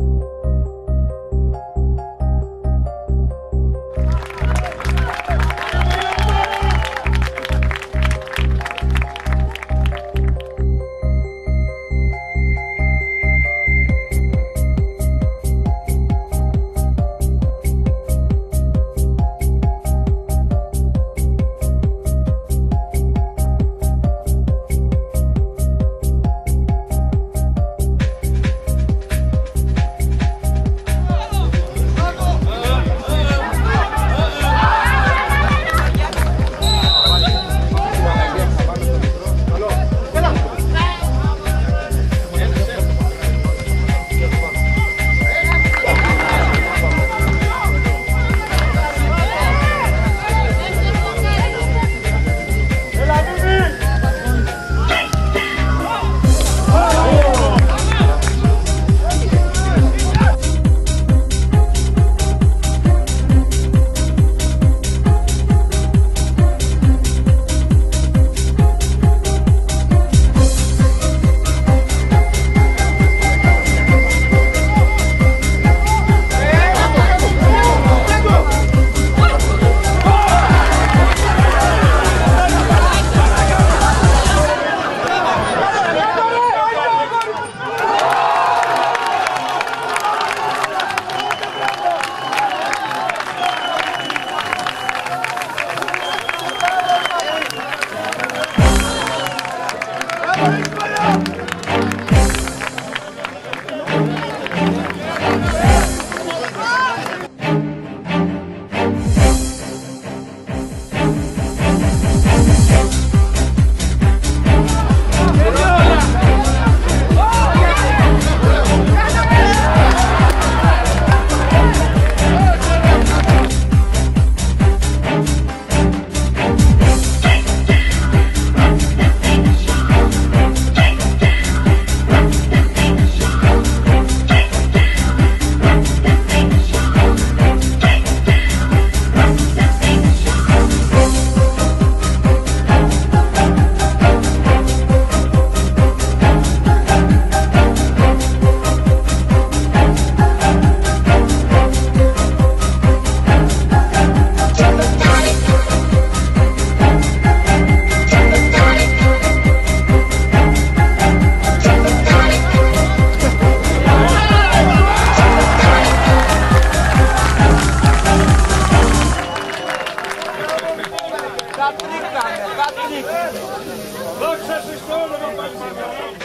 you Δόξα Χριστό, όνομα Παναγιώτη.